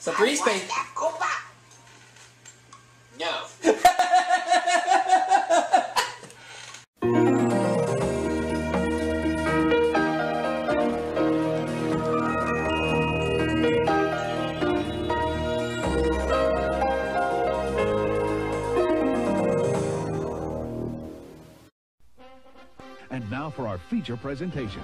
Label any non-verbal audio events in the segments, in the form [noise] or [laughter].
So three space. No. And now for our feature presentation.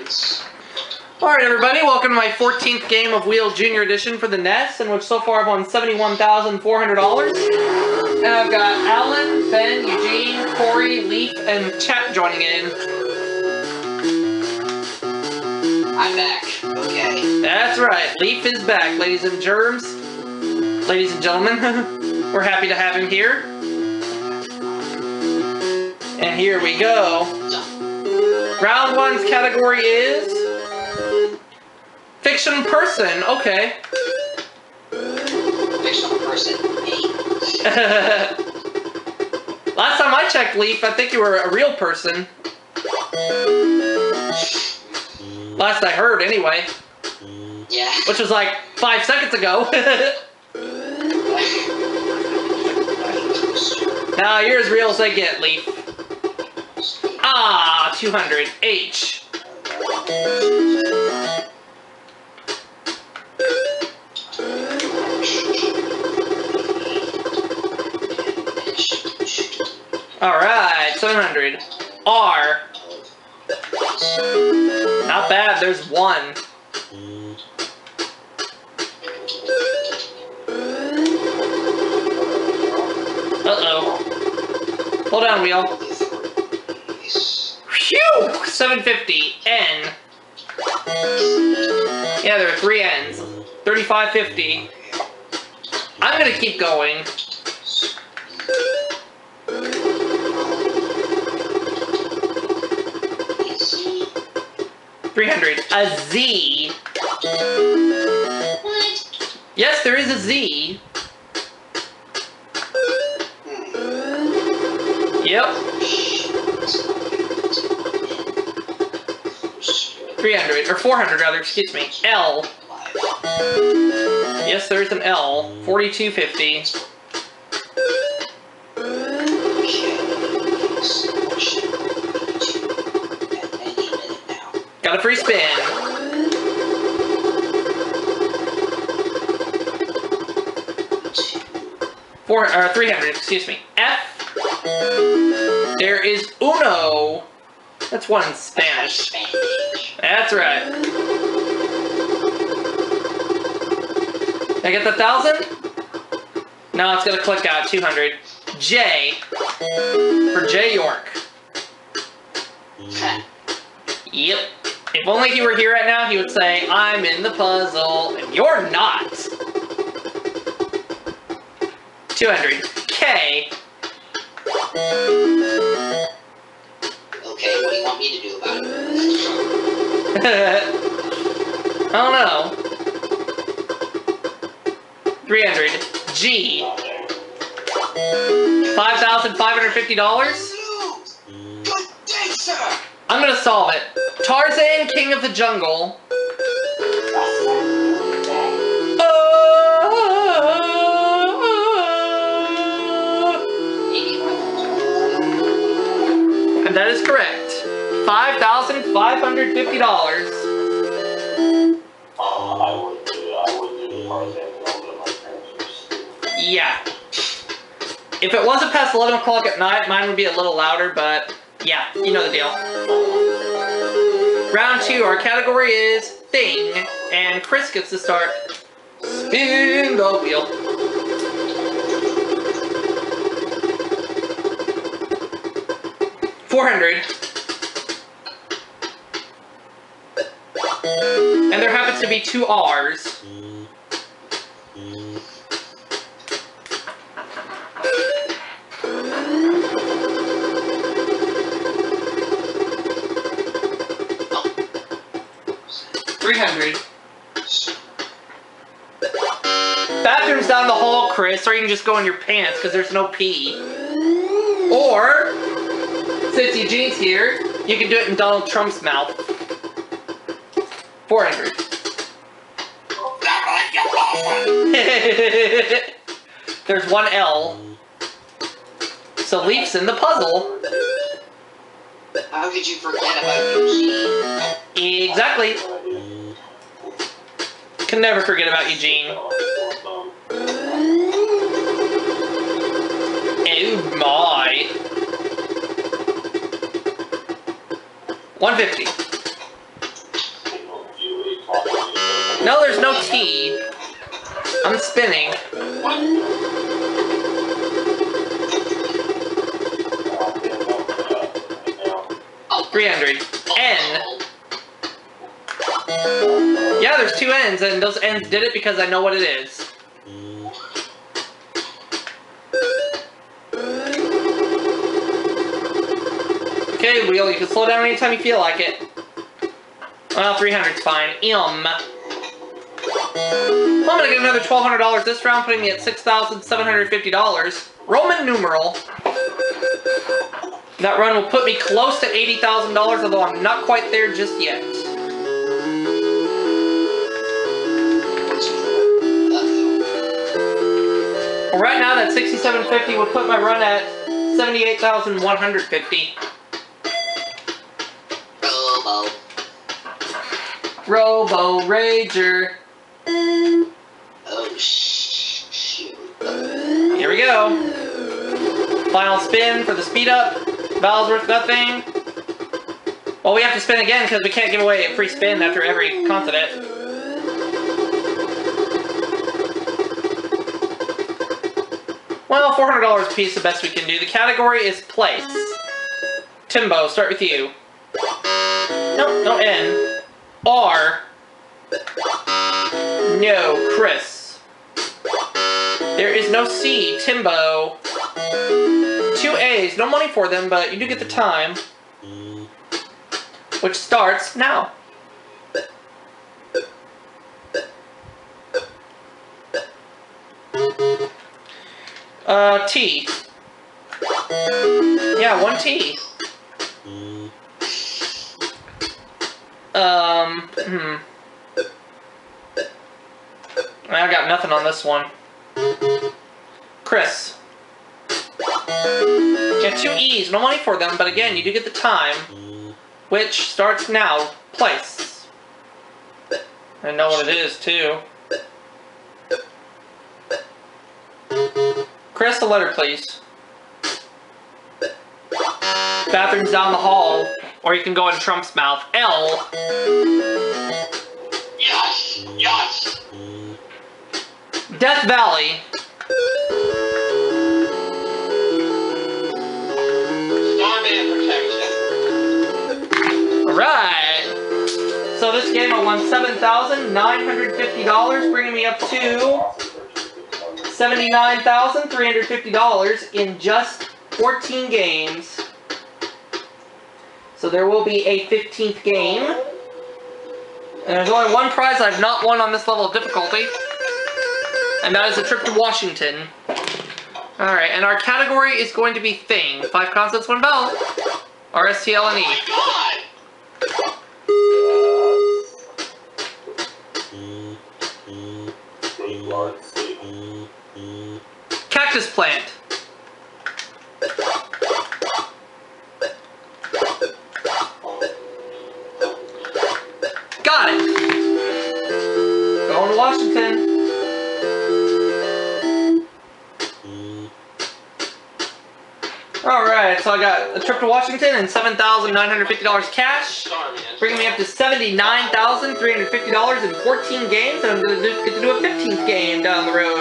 Ones. Alright everybody, welcome to my 14th game of Wheel Junior Edition for the NES, in which so far I've won $71,400. And I've got Alan, Ben, Eugene, Corey, Leaf, and Chat joining in. I'm back. Okay. That's right, Leaf is back, ladies and germs. Ladies and gentlemen, [laughs] we're happy to have him here. And here we go. Round one's category is fiction person. Okay. Fiction person. [laughs] Last time I checked, Leaf, I think you were a real person. Last I heard, anyway. Yeah. Which was like five seconds ago. [laughs] [laughs] now you're as real as they get, Leaf. Ah, 200. H. Alright, 700. R. Not bad, there's one. Uh-oh. Hold on, wheel. Phew! 750. N. Yeah, there are three N's. 3550. I'm gonna keep going. Three hundred. A Z. Yes, there is a Z. Yep. 300, or 400 rather, excuse me. L. Yes, there's an L. 4250. Got a free spin. Four, uh, or 300, excuse me. F. There is uno. That's one in Spanish. That's right. Did I get the thousand? No, it's gonna click out. 200. J. For J York. Yep. If only he were here right now, he would say, I'm in the puzzle, and you're not. 200. K. Okay, what do you want me to do about it? [laughs] I don't know. 300. G. $5,550? Good day! I'm gonna solve it. Tarzan, King of the Jungle. [laughs] And that is correct. $5,550. Yeah. If it wasn't past 11 o'clock at night, mine would be a little louder, but yeah, you know the deal. Round two, our category is Thing, and Chris gets to start. Spin the wheel. Four hundred. And there happens to be two R's. Three hundred. Bathroom's down the hall, Chris, or you can just go in your pants because there's no pee. Or, since Eugene's here, you can do it in Donald Trump's mouth. 400. [laughs] There's one L. So Leaf's in the puzzle. How could you forget about Eugene? Exactly. Can never forget about Eugene. Oh my. 150. No, there's no T. I'm spinning. Oh, 300. N. Yeah, there's two N's, and those N's did it because I know what it is. Okay, Wheel, you can slow down anytime you feel like it. Well, 300's fine. M. I'm gonna get another $1,200 this round, putting me at $6,750. Roman numeral. That run will put me close to $80,000, although I'm not quite there just yet. Well, right now, that 6750 would put my run at 78,150. Robo. Robo Rager. Oh, sh- shoot. Here we Final spin for the speed up. Val's worth nothing. Well, we have to spin again because we can't give away a free spin after every continent. Well, $400 a piece, the best we can do. The category is place. Timbo, start with you. No, no N. R. No, Chris. There is no C. Timbo. Two A's. No money for them, but you do get the time. Which starts now. Uh, T. Yeah, one T. Um, hmm. I got nothing on this one. Chris. Yeah, two E's. No money for them, but again, you do get the time. Which starts now. Place. I know what it is, too. Chris, the letter, please. Bathroom's down the hall. Or you can go in Trump's mouth. L. Yes! Yes! Death Valley. Game I won $7,950, bringing me up to $79,350 in just 14 games. So there will be a 15th game. And there's only one prize I've not won on this level of difficulty. And that is a trip to Washington. Alright, and our category is going to be Thing. Five constants, one vowel. R-S-T-L and E. Oh my god! Cactus plant. Got it. Going to Washington. Alright, so I got a trip to Washington and $7,950 cash. Bringing me up to $79,350 in 14 games, and I'm going to get to do a 15th game down the road.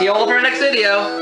See you all for our next video.